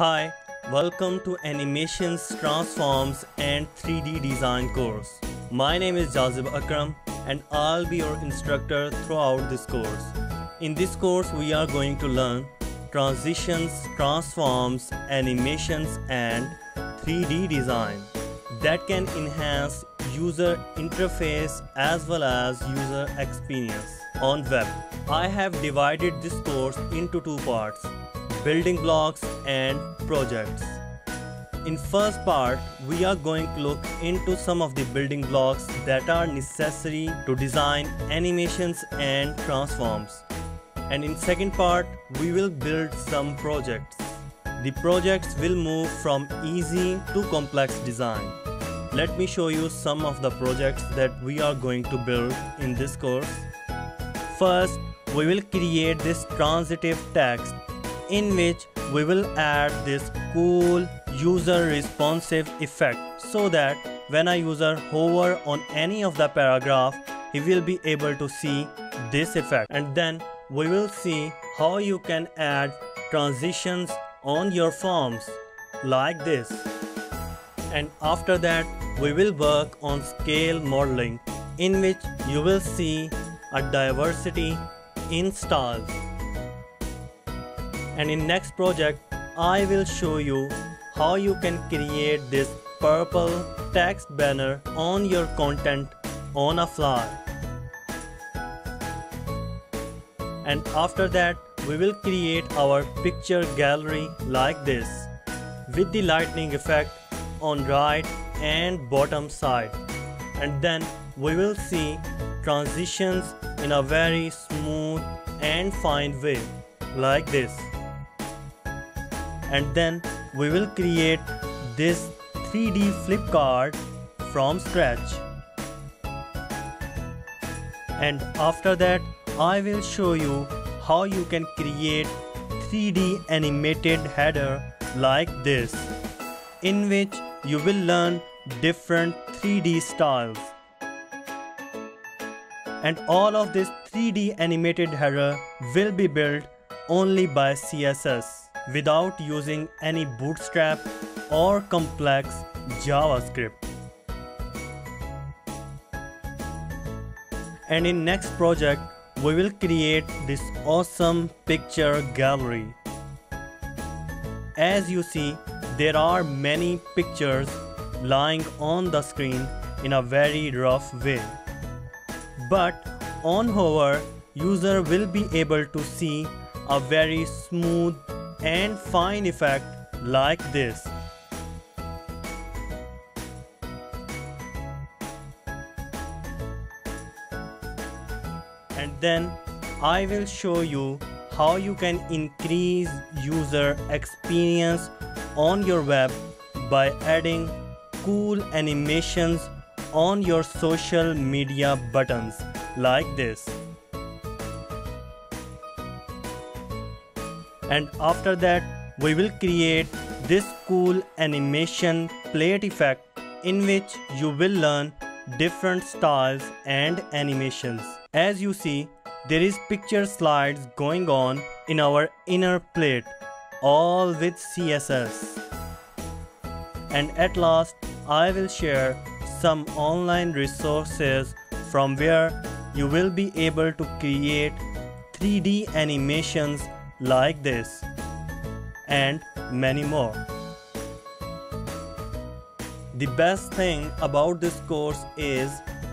Hi, welcome to Animations, Transforms and 3D Design course. My name is Jazeb Akram and I'll be your instructor throughout this course. In this course, we are going to learn transitions, transforms, animations and 3D design that can enhance user interface as well as user experience on web. I have divided this course into two parts, building blocks and projects. In first part, we are going to look into some of the building blocks that are necessary to design animations and transforms. And in second part, we will build some projects. The projects will move from easy to complex design. Let me show you some of the projects that we are going to build in this course. First, we will create this transitive text in which we will add this cool user responsive effect so that when a user hover on any of the paragraph, he will be able to see this effect. And then we will see how you can add transitions on your forms like this. And after that, we will work on scale modeling in which you will see a diversity in styles. And in next project, I will show you how you can create this purple text banner on your content on a fly. And after that, we will create our picture gallery like this with the lightning effect on right and bottom side. And then we will see transitions in a very smooth and fine way like this and then we will create this 3D flip card from scratch. And after that I will show you how you can create 3D animated header like this in which you will learn different 3D styles. And all of this 3D animated header will be built only by CSS without using any bootstrap or complex JavaScript. And in next project, we will create this awesome picture gallery. As you see, there are many pictures lying on the screen in a very rough way but on hover user will be able to see a very smooth and fine effect like this. And then I will show you how you can increase user experience on your web by adding cool animations on your social media buttons like this. And after that, we will create this cool animation plate effect in which you will learn different styles and animations. As you see, there is picture slides going on in our inner plate, all with CSS. And at last, I will share some online resources from where you will be able to create 3D animations like this and many more. The best thing about this course is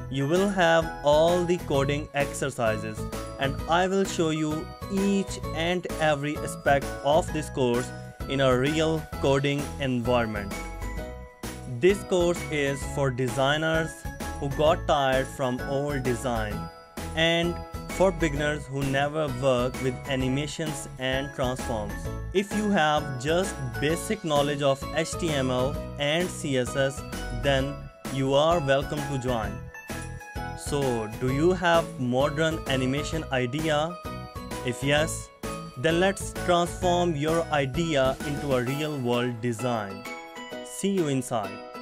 you will have all the coding exercises and I will show you each and every aspect of this course in a real coding environment. This course is for designers who got tired from old design and for beginners who never work with animations and transforms. If you have just basic knowledge of HTML and CSS, then you are welcome to join. So, do you have modern animation idea? If yes, then let's transform your idea into a real world design. See you inside.